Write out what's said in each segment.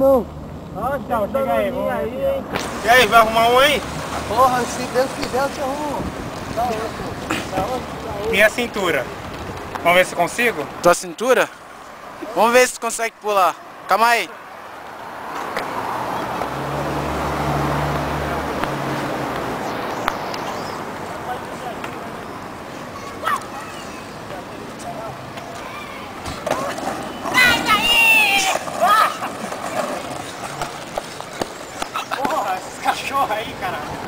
Não. Ó, tchau, chega aí, vamos aí, hein? E aí, vai arrumar um aí? Porra, se Deus quiser, eu te arrumo. Dá outro. Dá outro, dá outro. E a cintura? Vamos ver se consigo? Tua cintura? Vamos ver se consegue pular. Calma aí. Porra, esses cachorros aí, caralho.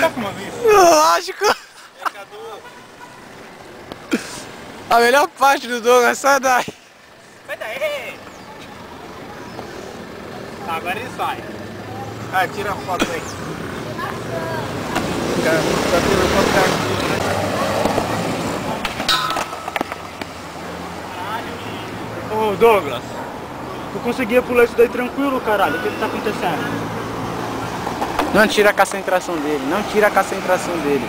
Tá fumando isso? Lógico. A melhor parte do Douglas, sai daí. Sai daí! Tá, agora ele sai. Ah, tira a foto aí. Tá tirando foto aqui, né? Ô Douglas, tu conseguia pular isso daí tranquilo, caralho? O que que tá acontecendo? Não tira a concentração dele, não tira a concentração dele.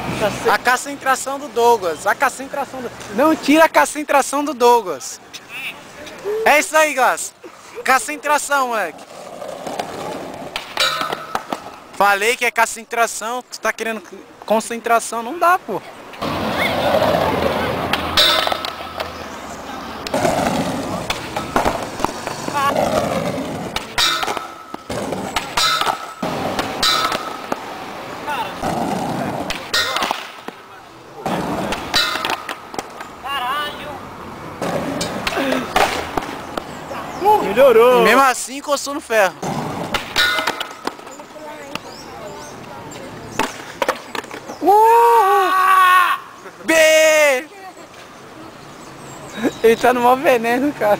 A concentração do Douglas, a concentração do... Não tira a concentração do Douglas. É isso aí, Gas. Concentração, moleque. Falei que é concentração, tu tá querendo concentração, não dá, pô. Melhorou! E assim encostou no ferro. Uh! B! Ele tá no maior veneno, cara.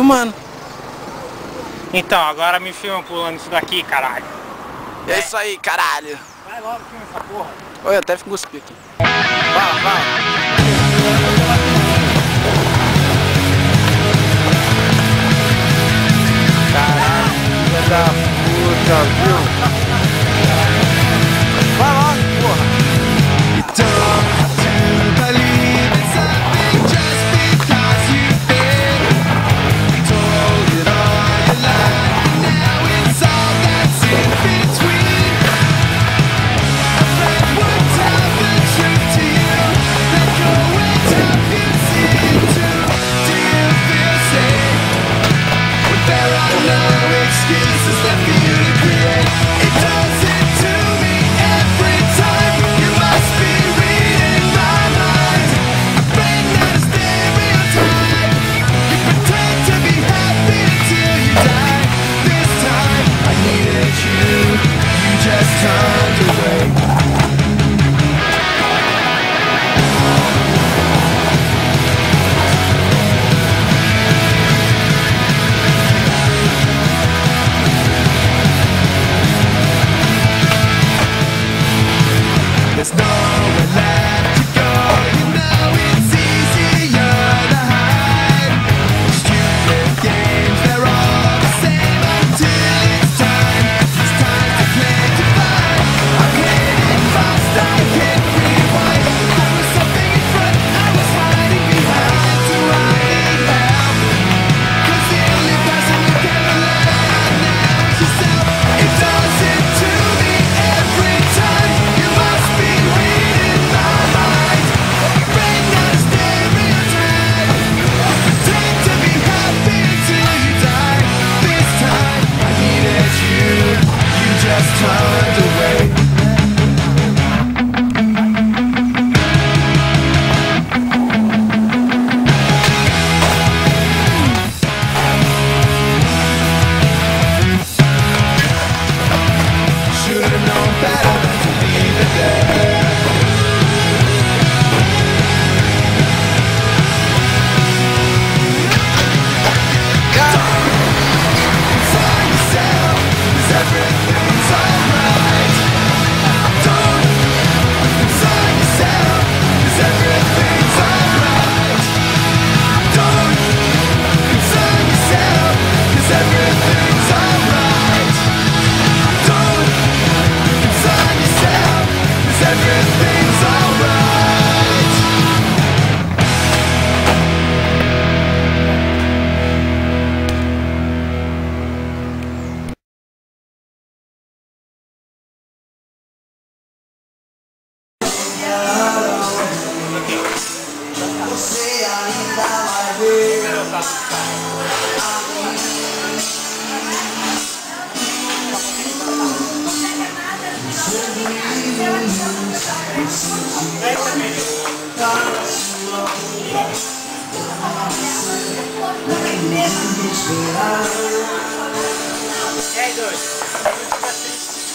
Filmando. Então, agora me filma pulando isso daqui, caralho. É isso aí, caralho. Vai logo, filma essa porra. Olha, eu até fico cuspir aqui. Fala, fala. Caralho, filha da puta, viu?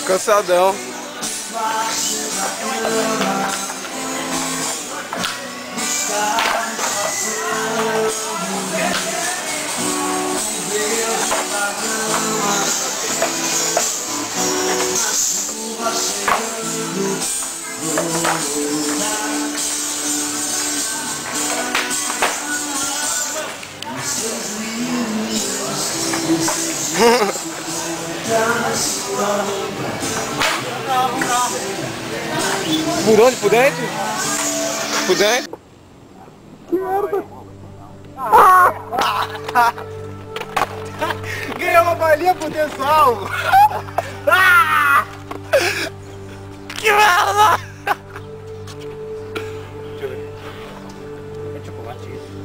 Cansadão. Por onde? Por dentro? Por dentro? Ganhou uma balinha potencial! Que merda! É chocolate isso.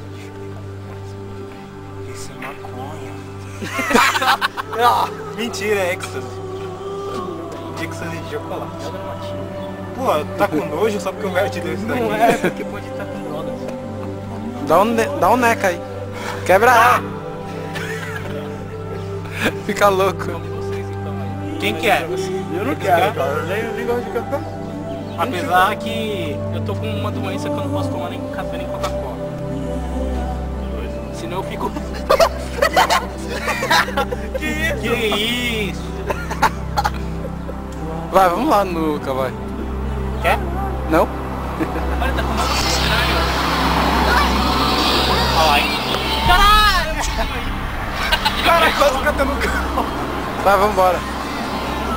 Isso é maconha. Mentira, é êxtase. Êxtase de chocolate. Pô, tá com nojo só porque o velho te deu isso daqui? Não é, porque pode estar com drogas. Dá um, dá um neca aí. Quebra ah! Fica louco. Quem que é? Eu não quero, cara. Eu nem, nem gosto de café. Apesar que eu tô com uma doença que eu não posso tomar nem café nem Coca-Cola. Senão eu fico Que isso? Que isso? Vai, vamos lá no Luca, vai. Quer? Não? Olha, tá com estranho. Olha lá, hein? Caralho! Cara, quase catando o carro. Vai, vamos embora.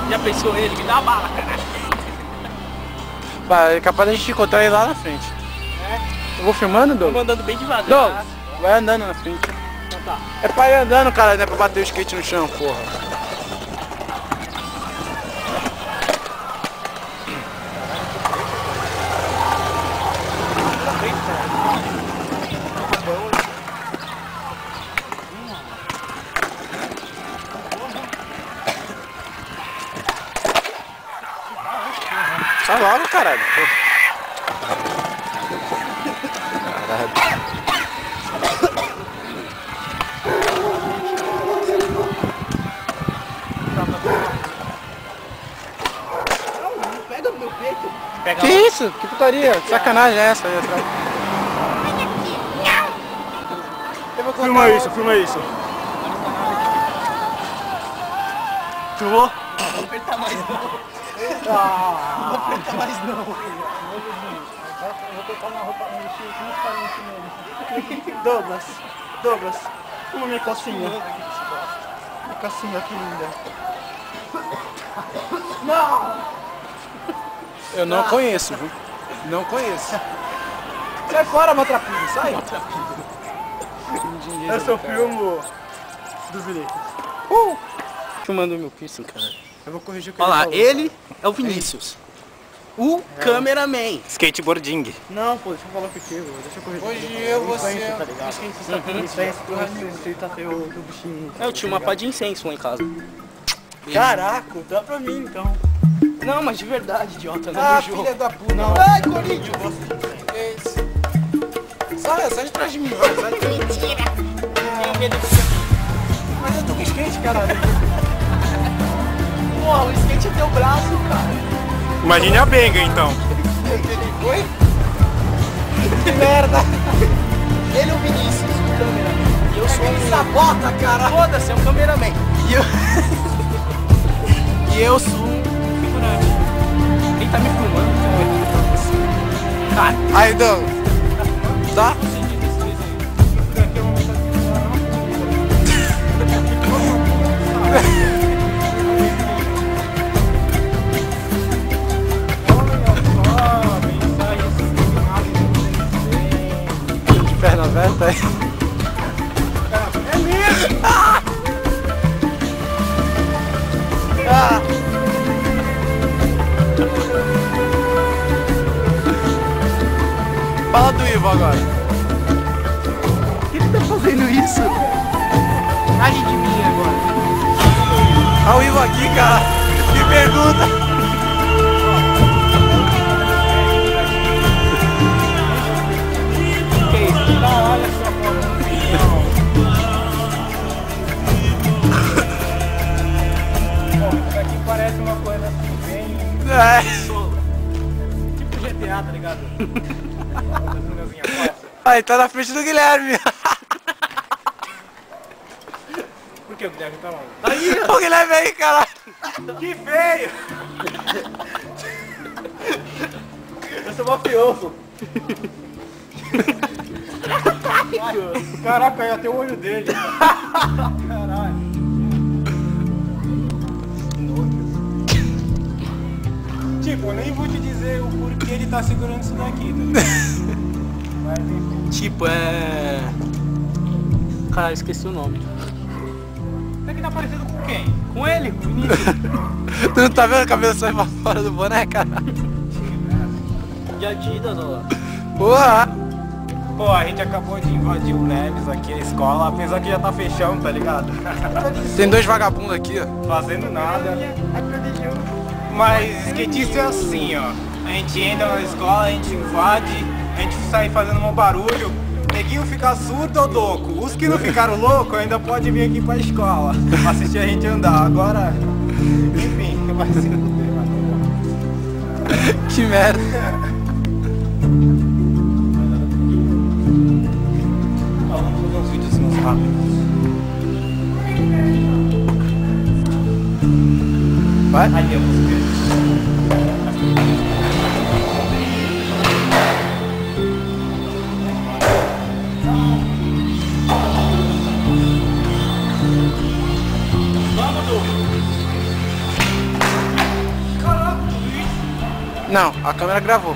Já pensou ele? Me dá uma bala, cara. Vai, é capaz da gente encontrar ele lá na frente. Eu vou filmando, Tô Douglas? andando bem devagar. Douglas, vai andando na frente. Tá. É pra ir andando, cara, não é pra bater o skate no chão, porra. Sai logo, caralho. pô. Caralho. Pega Que lá. isso? Que putaria? Que sacanagem é essa aí atrás? Vou Filma isso, filma isso. Filmou? Não aperta mais não. Não aperta mais não. Eu vou colocar uma roupa, transparente nele. Douglas, Douglas, uma minha calcinha. Minha calcinha, que linda. Eu não conheço, viu? Não conheço. Sai fora, maltrapilho, sai. Esse é o filme dos Vinícius. Uh! Filmando meu piercing, cara. Eu vou corrigir o que Olha lá, falou. ele é o Vinícius. O cameraman. Skateboarding. Não, pô, deixa eu falar contigo, deixa eu corrigir. Hoje eu vou ser... Influência, tá ligado? Influência do receita feio do bichinho. Eu tinha uma pá de incenso lá em casa. Caraca, dá pra mim então. Não, mas de verdade, idiota, não Ah, jogo. filha da puta. Não. Ai, Corinthians. Que isso? Sai, sai de trás de mim. Sai de trás de mim. Tenho medo de Mas eu tô com skate, caralho. Porra, o skate é teu braço, cara. Imagine a benga então. Ele foi? Que merda. Ele é o Vinícius, o câmera. E eu sou Ele um... sabota, cara. Foda-se, é um cameraman. E eu... e eu sou um tá me filmando? Cara, Aí, Douglas. Tá? De perna aberta aí. Fala do Ivo agora. Ele tá fazendo isso? age de mim agora. Olha o Ivo aqui, cara. Que pergunta. Que parece uma coisa assim bem É. tipo GTA, tá ligado? Aí, tá na frente do Guilherme. Por que o Guilherme tá mal? o Guilherme aí, cara. Que feio! Eu sou mafioso. Caraca, caiu até o olho dele. Caralho. Tipo, eu nem vou te dizer o porquê ele tá segurando isso daqui, tá ligado? Mas enfim. Tipo, é... Caralho, esqueci o nome. Isso aqui tá parecido com quem? Com ele, com o Vinícius. Tu não tá vendo o cabelo saindo pra fora do boné, cara? de Adidas, ó. Porra. Pô, a gente acabou de invadir o Leves aqui a escola, apesar que já tá fechando, tá ligado? Tem dois vagabundos aqui, ó. Fazendo nada. Mas skatista é assim, ó. A gente entra na escola, a gente invade, a gente sai fazendo um barulho. Neguinho fica surdo ou louco. Os que não ficaram loucos ainda pode vir aqui pra escola assistir a gente andar. Agora, enfim, vai se fuder, vai. Que merda. Ó, Vamos fazer uns videozinhos rápidos. Vai? Não, a câmera gravou.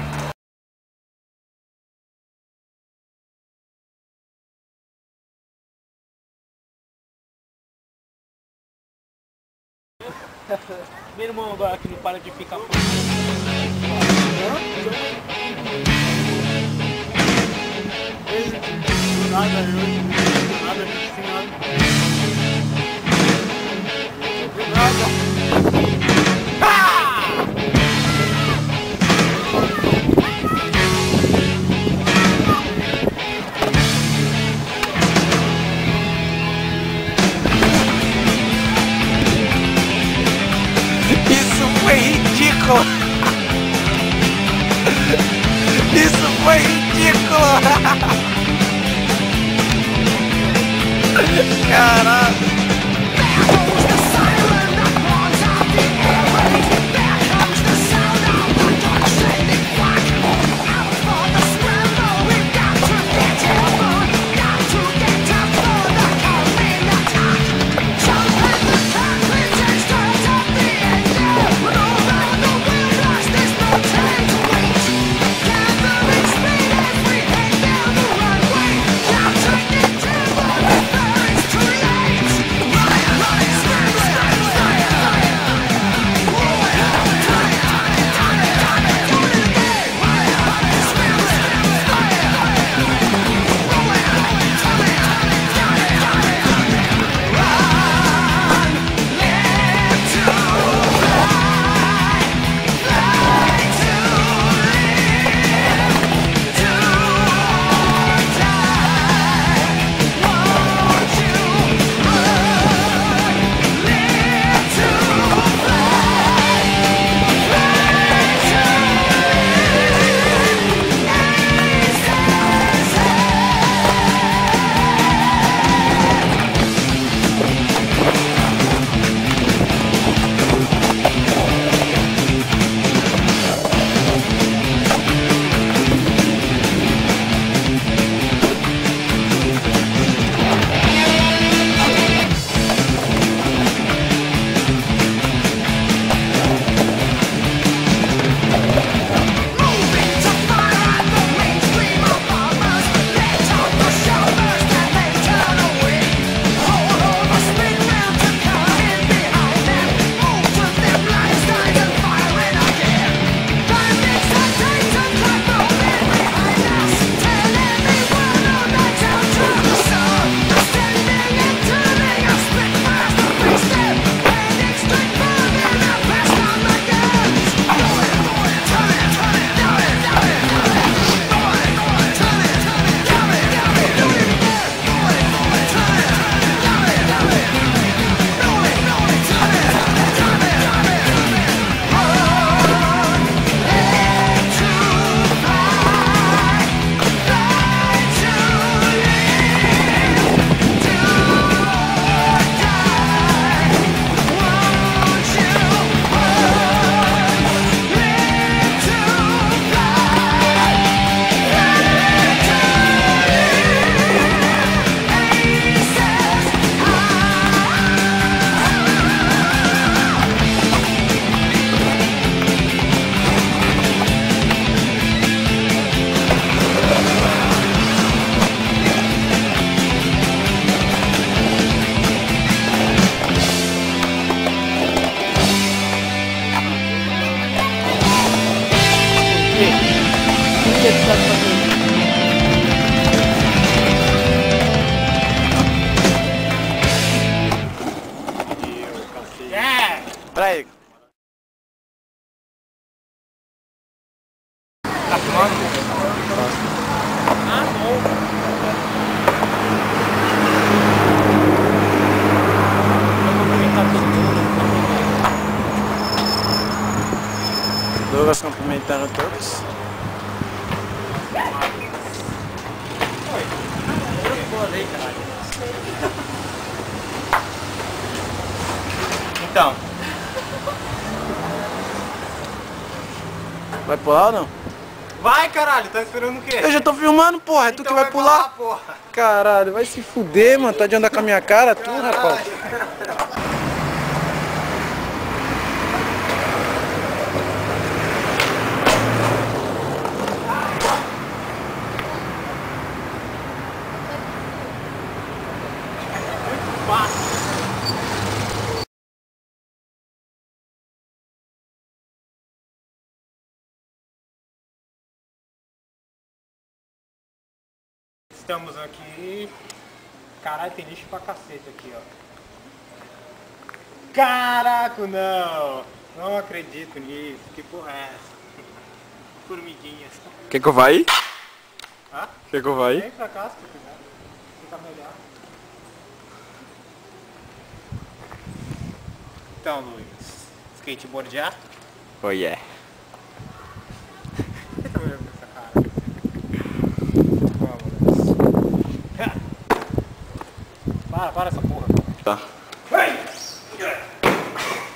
Tá esperando o quê? Eu já tô filmando, porra. É tu Então que vai pra pular? porra. Caralho, vai se fuder, mano. Tá de andar com a minha cara, tu, rapaz. Estamos aqui. Caralho, tem lixo pra cacete aqui, ó. Caraca, não! Não acredito nisso. Que porra é essa? Formiguinhas. Quer que eu vá aí? Hã? Quer que eu vá aí? Vem pra cá se tu quiser. Fica melhor. Então, Luiz. Skateboardear? Oh yeah. Por que tá me olhando com essa cara? Vamos. Para, para essa porra. Tá.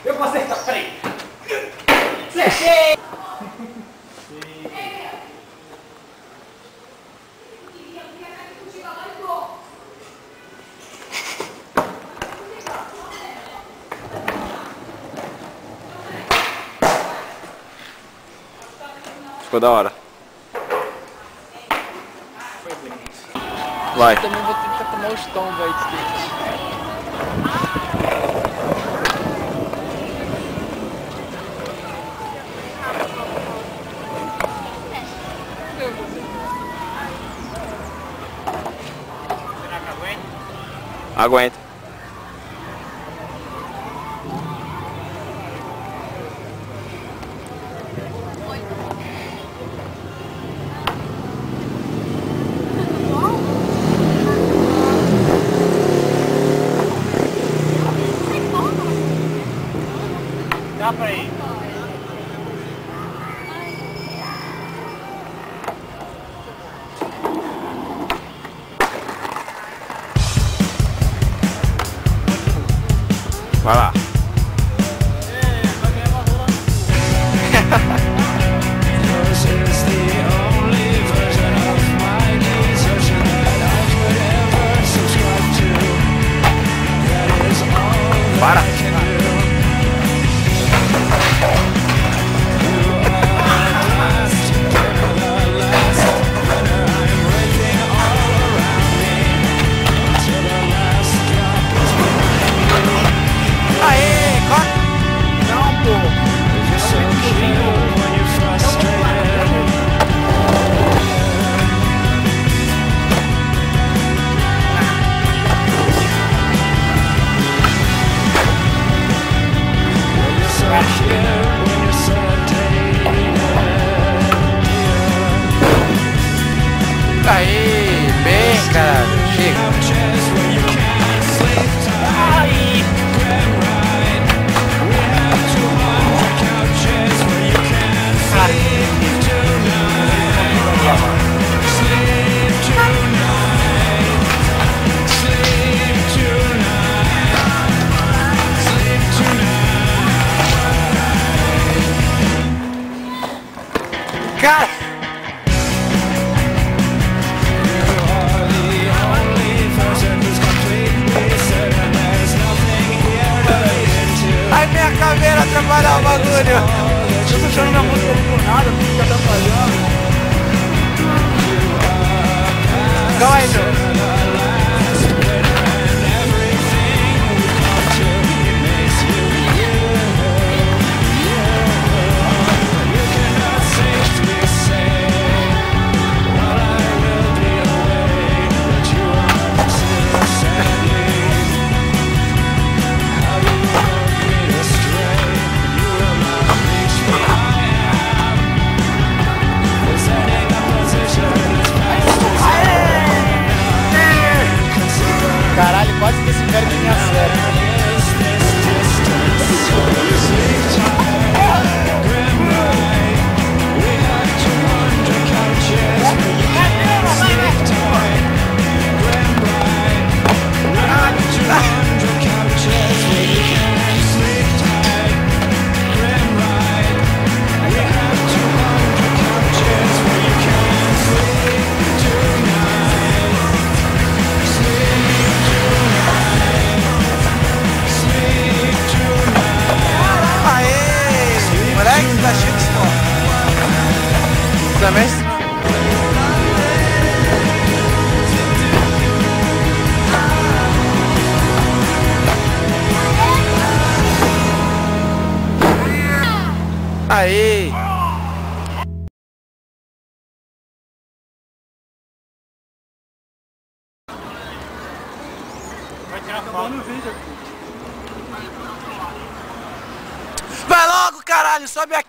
Eu vou acertar, peraí. Ficou da hora. Vai. Também vou tentar tomar os tombos aí de skate. Será que aguenta?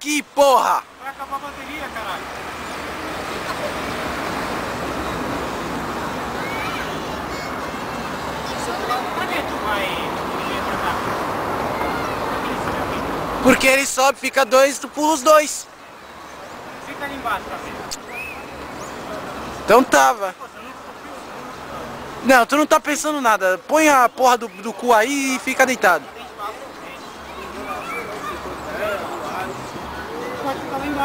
Aqui, porra! Vai acabar a bateria, caralho. Pra que tu vai dirigir pra cá? Porque ele sobe, fica dois, tu pula os dois. Fica ali embaixo pra ver. Então tava. Não, tu não tá pensando nada. Põe a porra do, do cu aí e fica deitado.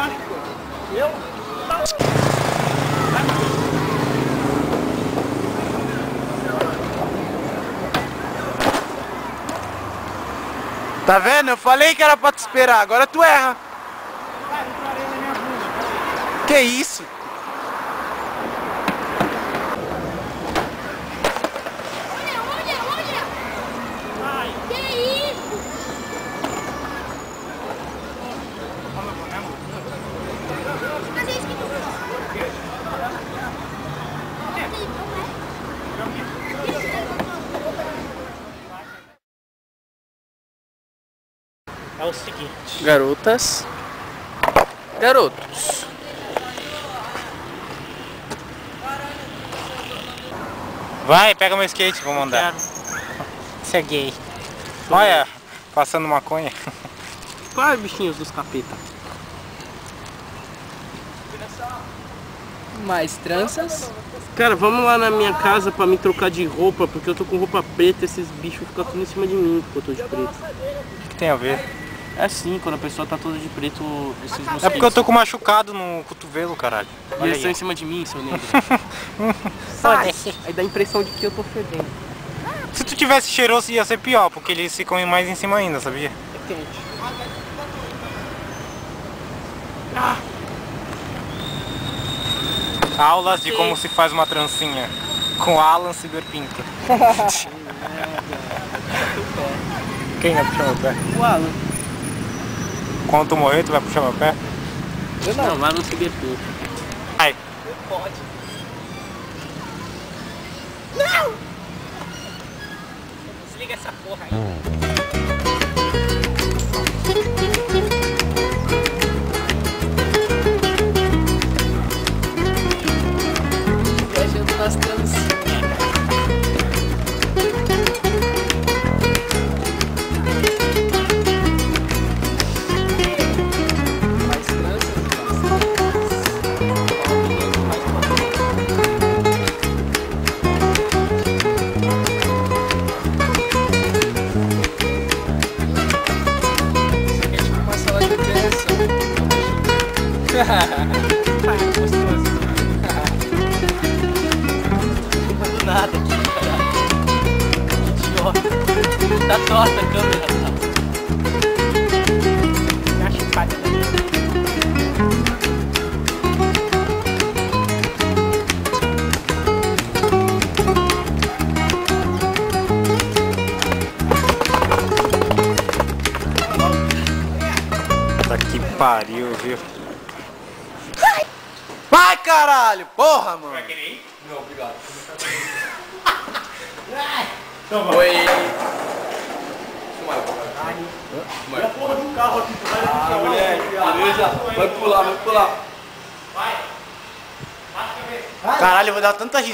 Pô. Tá vendo? Eu falei que era pra te esperar, agora tu erra. Que isso? Olha, olha, olha! Vai. Que isso? Olha o boné, amor. Cadê isso que tu É o seguinte. Garotas. Garotos. Vai, pega meu skate, vou mandar. Você é gay. Olha, passando maconha. Quais bichinhos dos capeta? Mais tranças. Cara, vamos lá na minha casa pra me trocar de roupa, porque eu tô com roupa preta e esses bichos ficam tudo em cima de mim porque eu tô de preto. O que tem a ver? É assim, quando a pessoa tá toda de preto, esses mosquitos. É porque eu tô com machucado no cotovelo, caralho. E eles estão em cima de mim, seu negro. Foda-se. Aí dá a impressão de que eu tô fedendo. Se tu tivesse cheiroso ia ser pior, porque eles ficam mais em cima ainda, sabia? É quente. Aulas de como se faz uma trancinha. Com Alan Ciberpinto. Quem puxar meu pé? O Alan. Quando tu morrer, tu vai puxar meu pé? Não, lá no CBP. Ai. Desliga essa porra aí. Viajando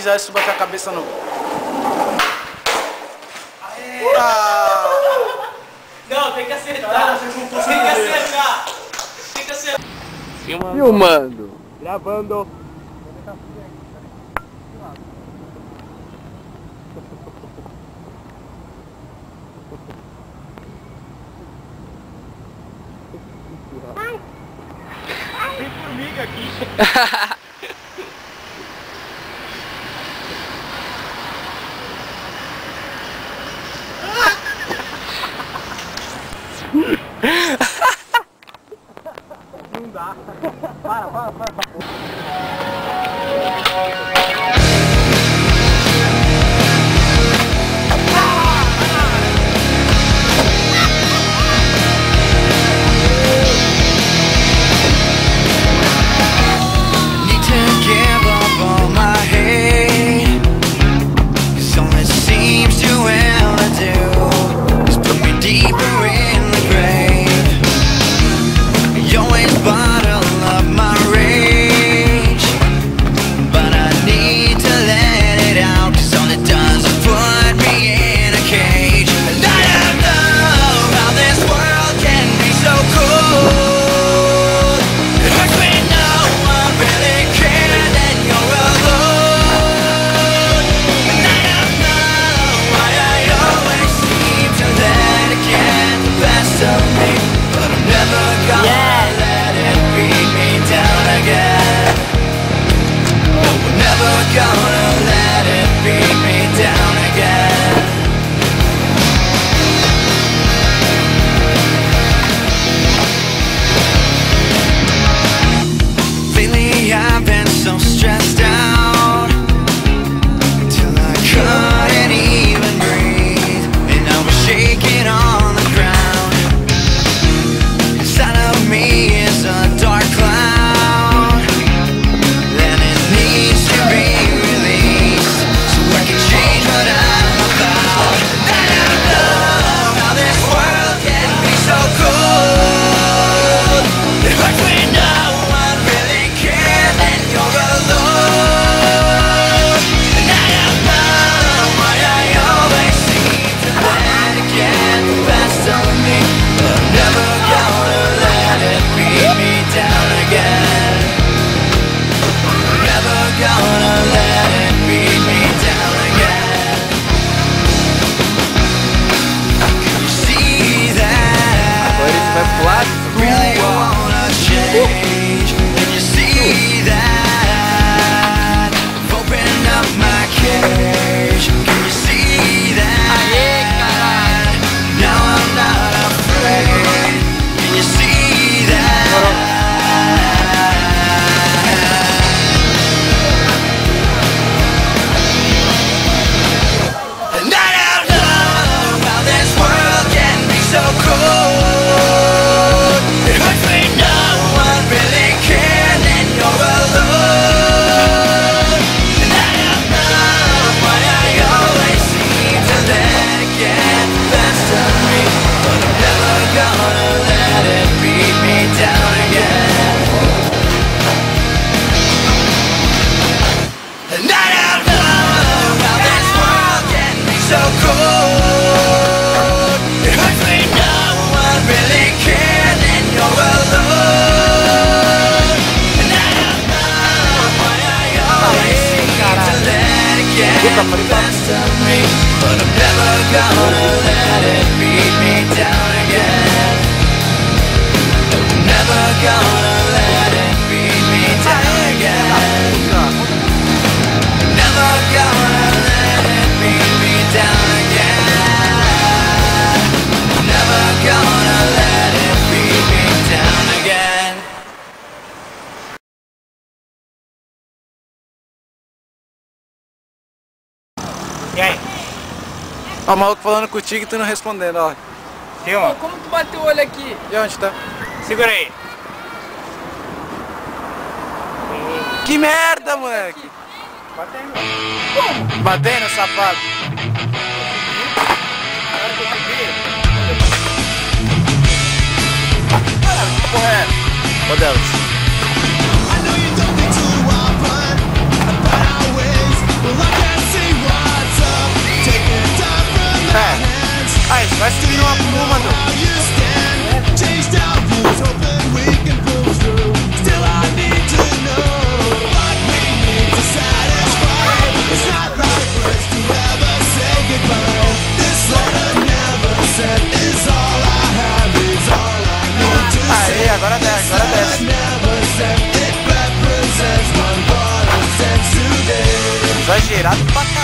tanta risada se bater a cabeça no. Ah, Não, tem que acertar. Tem que acertar. Tem que acertar. Filmando. Gravando. Tem formiga aqui. Ha ha ha! O maluco falando contigo e tu não respondendo, ó. Filma. Pô, como tu bateu o olho aqui? De onde tá? Segura aí. Que merda, moleque! Batendo. Como? Batendo, safado. Agora que porra é? Ô, Deus. É. Aí, vai subindo uma por uma, agora desce, agora desce. Exagerado pra caralho.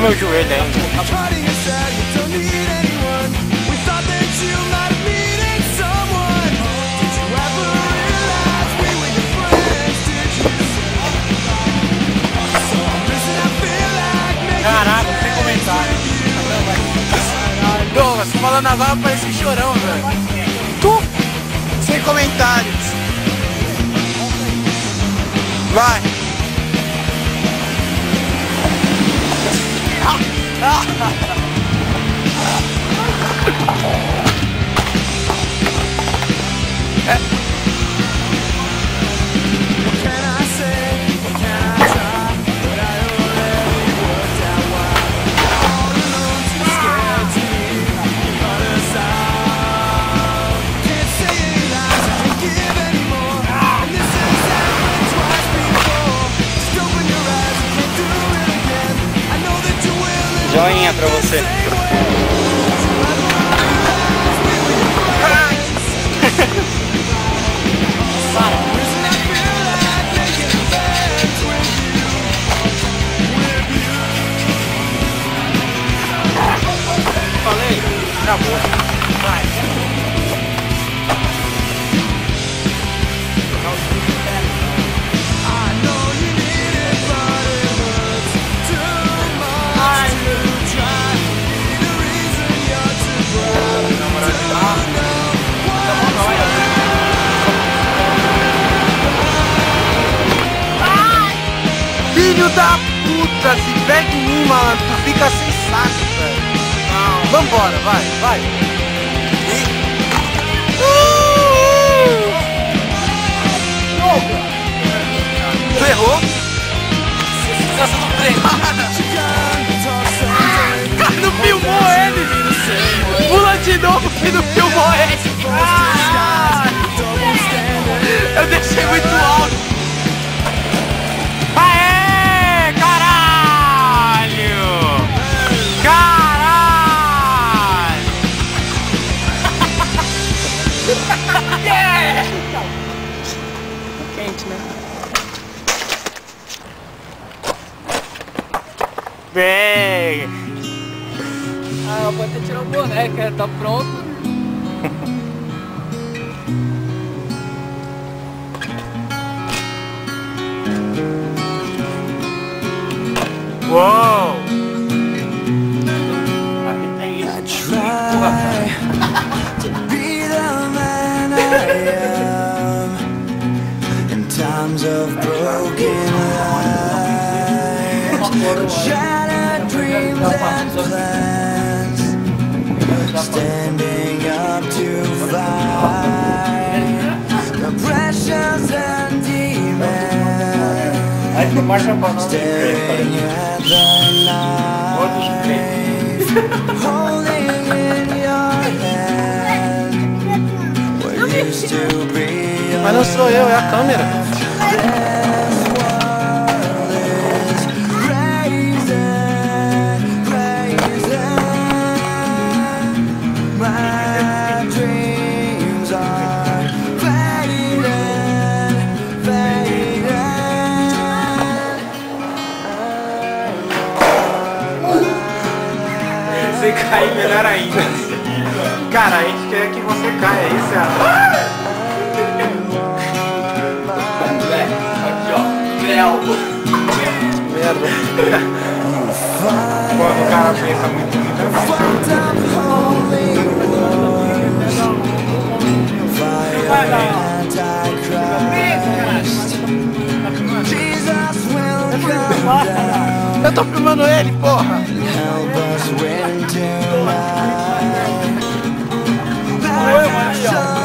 meu joelho ainda. Douglas, falando na vara parece um chorão, velho. Tu? Sem comentários. Vai. あ joinha pra você. Whoa. Used to be Mas não sou eu, é a câmera. Melhor ainda. Cara, a gente quer que você caia, isso é. Merda. Quando o cara pensa muito muito é fácil. Fucked up Hollywood, fire antichrist. Jesus will come down. Eu tô filmando ele, porra. Nueva York.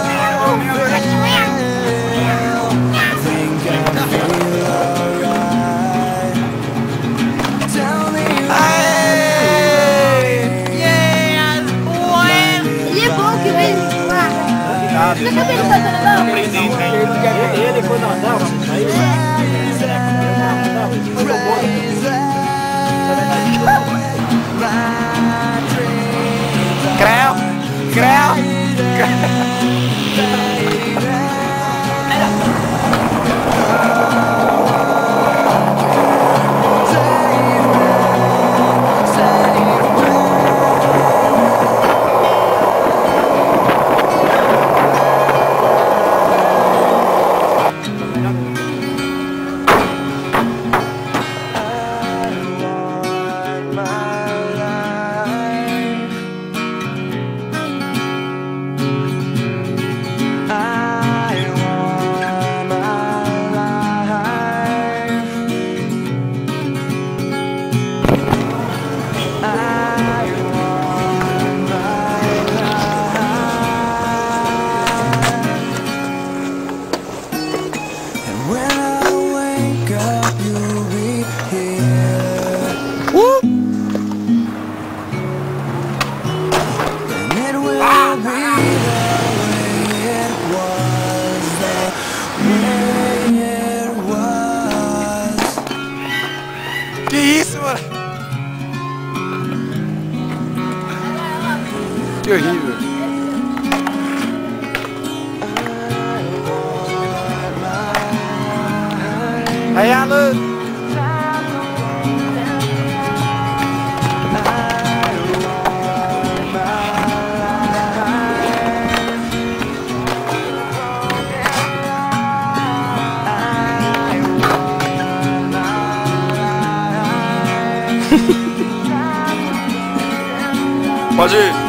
Que horrível. Aí, Alan. Pode ir.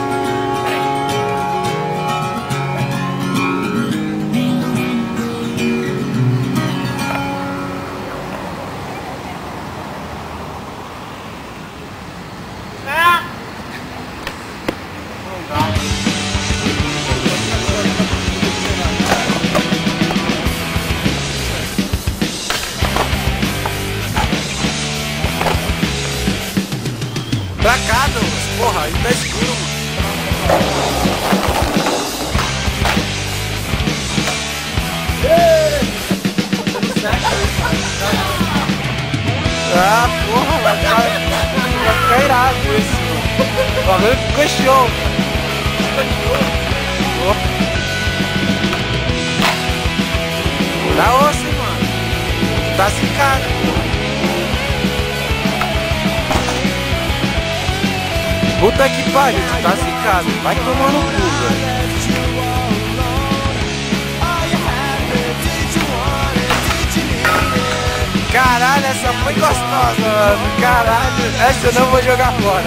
Essa eu não vou jogar fora.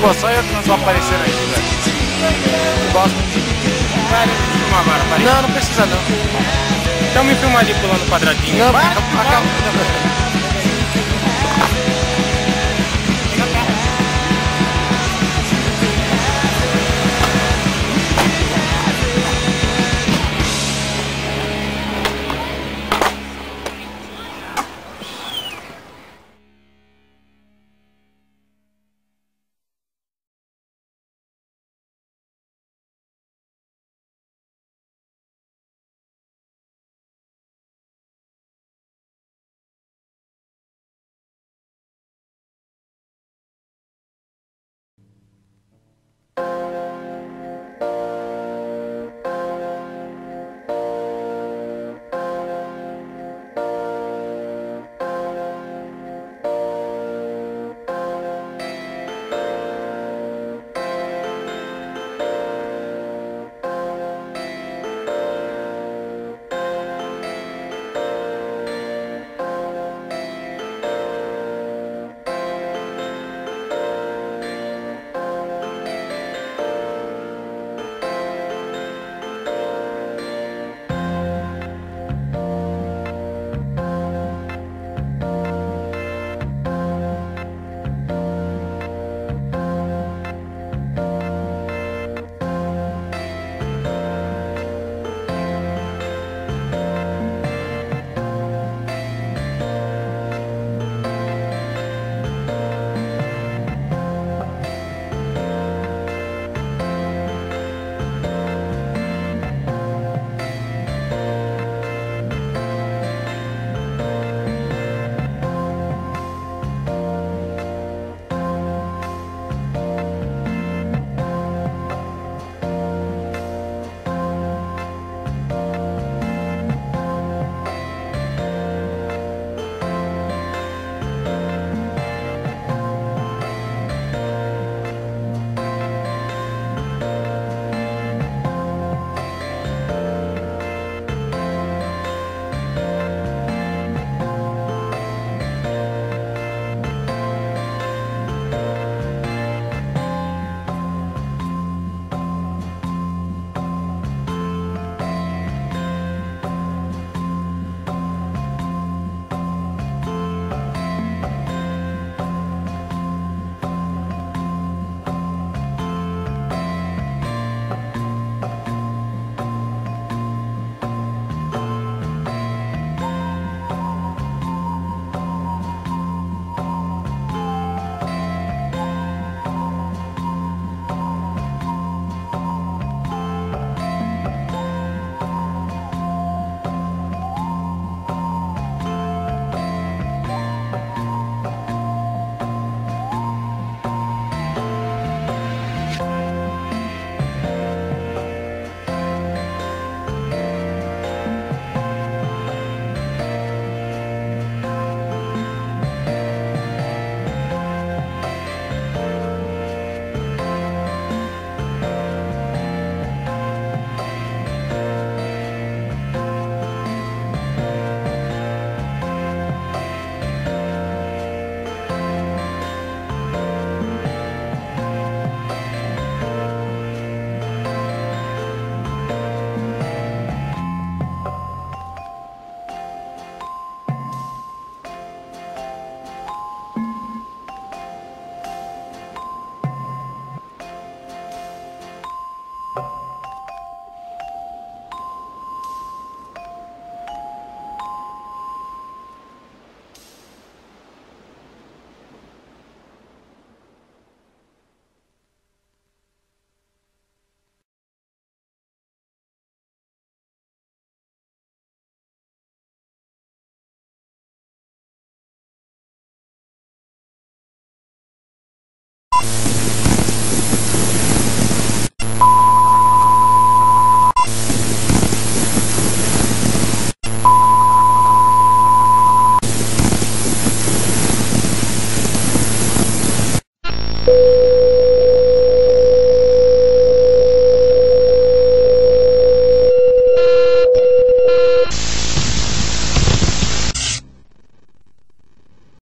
Pô, só eu que não tô aparecendo aqui, velho. Gosto. Vai, eu filmar agora, vai. Não, não precisa não. Então me filma ali pulando quadradinho. Não, acaba.